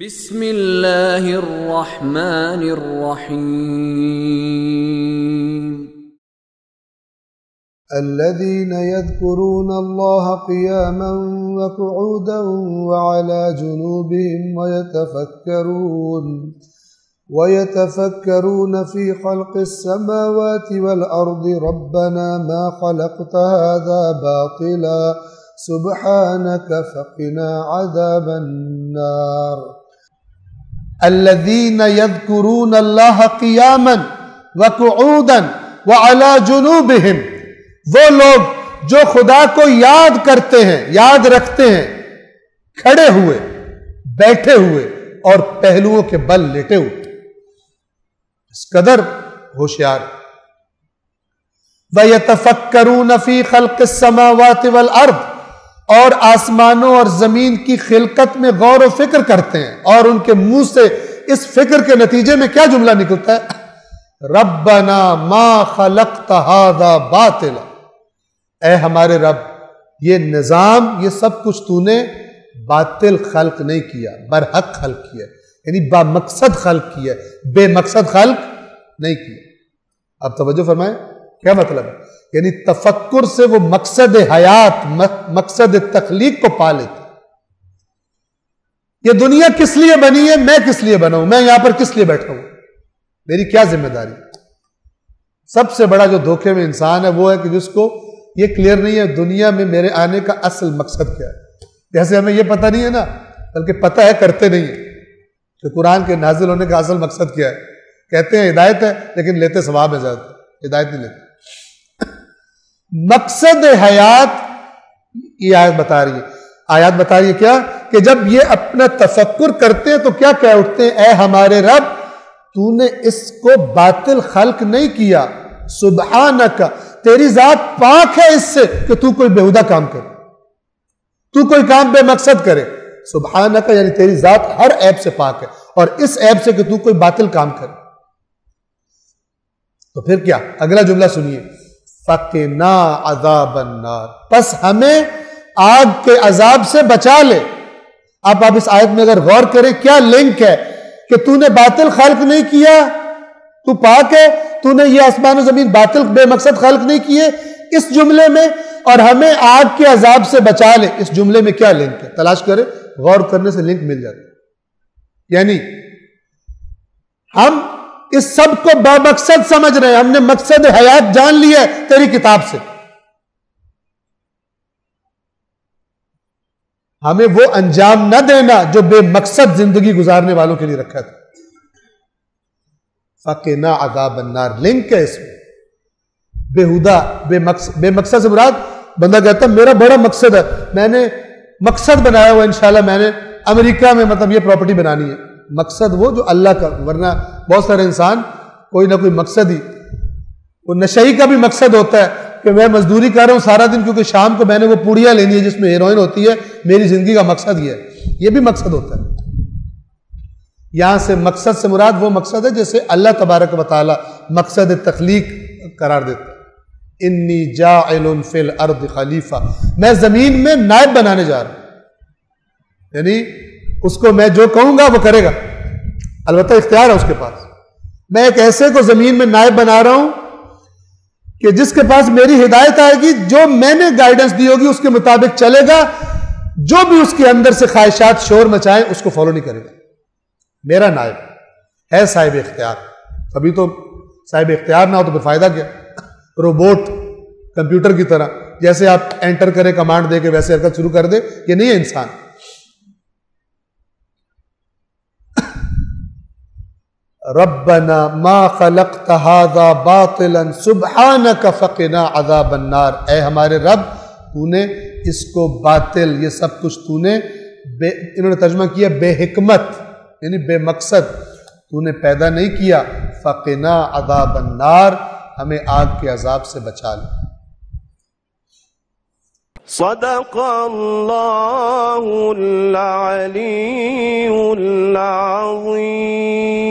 بسم اللہ الرحمن الرحیم الذين يذكرون الله قياما وقعودا وعلى جنوبهم ويتفكرون ويتفكرون في خلق السماوات والأرض. ربنا ما خلقت هذا باطلا سبحانك فقنا عذاب النار. الذين يذكرون الله قياما وقعودا وعلى جنوبهم. وہ لوگ جو خدا کو یاد کرتے ہیں، یاد رکھتے ہیں، کھڑے ہوئے، بیٹھے ہوئے اور پہلوؤں کے بل لیٹے ہوئے۔ اس قدر ہوشیار۔ وَيَتَفَكَّرُونَ فِي خَلْقِ السَّمَاوَاتِ وَالْأَرْضِ۔ اور آسمانوں اور زمین کی خلقت میں غور و فکر کرتے ہیں اور ان کے منہ سے اس فکر کے نتیجے میں کیا جملہ نکلتا ہے؟ ربنا ما خلقت هذا باطلا۔ اے ہمارے رب، یہ نظام، یہ سب کچھ تو نے باطل خلق نہیں کیا، برحق خلق کیا یعنی با مقصد خلق کیا، بے مقصد خلق نہیں کیا۔ اب توجہ فرمائیں۔ کیا مطلب ہے؟ یعنی تفکر سے وہ مقصد حیات مقصد تخلیق کو پا لیتے یہ دنیا کس لیے بنی ہے؟ میں کس لیے بنا ہوں میں یہاں پر کس لیے بیٹھا ہوں؟ میری کیا ذمہ داری؟ سب سے بڑا جو دھوکے میں انسان ہے وہ ہے کہ جس کو یہ کلیئر نہیں ہے دنیا میں میرے آنے کا اصل مقصد کیا ہے۔ جیسے ہمیں یہ پتہ نہیں ہے نا، بلکہ پتہ ہے کرتے نہیں ہیں کہ قرآن کے نازل ہونے کا اصل مقصد کیا ہے۔ کہتے ہیں ہدایت ہے، لیکن لیتے ثواب ہے زیادہ۔ ہدایت نہیں لیتے۔ مقصد حیات یہ آیت بتا رہی ہے۔ آیات بتا رہی ہے کیا؟ کہ جب یہ اپنا تفکر کرتے ہیں تو کیا کہہ اٹھتے ہیں؟ اے ہمارے رب، تو نے اس کو باطل خلق نہیں کیا۔ سبحانک تیری ذات پاک ہے اس سے کہ تو کوئی بےہودہ کام کرے۔ تو کوئی کام بے مقصد کرے۔ سبحانک یعنی تیری ذات ہر ایپ سے پاک ہے اور اس ایپ سے کہ تو کوئی باطل کام کرے۔ تو پھر کیا؟ اگلا جملہ سنیے۔ فقنا عذاب النار۔ پس ہمیں آگ کے عذاب سے بچا لے۔ اب آپ اس آیت میں اگر غور کریں، کیا لنک ہے کہ تو نے باطل خلق نہیں کیا؟ تو پاک ہے۔ تو نے یہ آسمان و زمین باطل بے مقصد خلق نہیں کیے۔ اس جملے میں اور ہمیں آگ کے عذاب سے بچا لے۔ اس جملے میں کیا لنک ہے؟ تلاش کرے غور کرنے سے لنک مل جاتا یعنی ہم اس سب کو با مقصد سمجھ رہے ہیں۔ ہم نے مقصد حیات جان لیا ہے تیری کتاب سے۔ ہمیں وہ انجام نہ دینا جو بے مقصد زندگی گزارنے والوں کے لیے رکھا تھا۔ فقنا عذاب النار۔ لنک ہے اس میں۔ بےحدہ بے مقصد بے مقصد سے مراد بندہ کہتا میرا بڑا مقصد ہے۔ میں نے مقصد بنایا ہوا انشاءاللہ، میں نے امریکہ میں مطلب یہ پراپرٹی بنانی ہے۔ مقصد وہ جو اللہ کا، ورنہ بہت سارے انسان کوئی نہ کوئی مقصد ہی، وہ نشئی کا بھی مقصد ہوتا ہے کہ میں مزدوری کر رہا ہوں سارا دن کیونکہ شام کو میں نے وہ پوڑیاں لینی ہے جس میں ہیروئن ہوتی ہے، میری زندگی کا مقصد یہ ہے۔ یہ بھی مقصد ہوتا ہے۔ یہاں سے مقصد سے مراد وہ مقصد ہے جیسے اللہ تبارک و تعالی مقصد تخلیق قرار دیتا ہے۔ انی جاعل فی الارض خلیفہ۔ میں زمین میں نائب بنانے جا رہا ہوں۔ یعنی اس کو میں جو کہوں گا وہ کرے گا۔ البتہ اختیار ہے اس کے پاس۔ میں ایک ایسے کو زمین میں نائب بنا رہا ہوں کہ جس کے پاس میری ہدایت آئے گی، جو میں نے گائیڈنس دی ہوگی، اس کے مطابق چلے گا۔ جو بھی اس کے اندر سے خواہشات شور مچائیں، اس کو فالو نہیں کرے گا۔ میرا نائب ہے صاحب اختیار۔ ابھی تو صاحب اختیار نہ ہو تو پھر فائدہ کیا؟ روبوٹ کمپیوٹر کی طرح۔ جیسے آپ انٹر کرے کمانڈ دے کے ویسے حرکت شروع کر دے یہ نہیں ہے انسان۔ ربنا ما خلقت هذا باطلا سبحانك فقنا عذاب النار۔ اے ہمارے رب تو نے اس کو باطل، یہ سب کچھ تو نے بے، انہوں نے ترجمہ کیا بے حکمت یعنی بے مقصد۔ تو نے پیدا نہیں کیا، فقنا عذاب النار، ہمیں آگ کے عذاب سے بچا لے۔ صدق اللہ العلی العظیم۔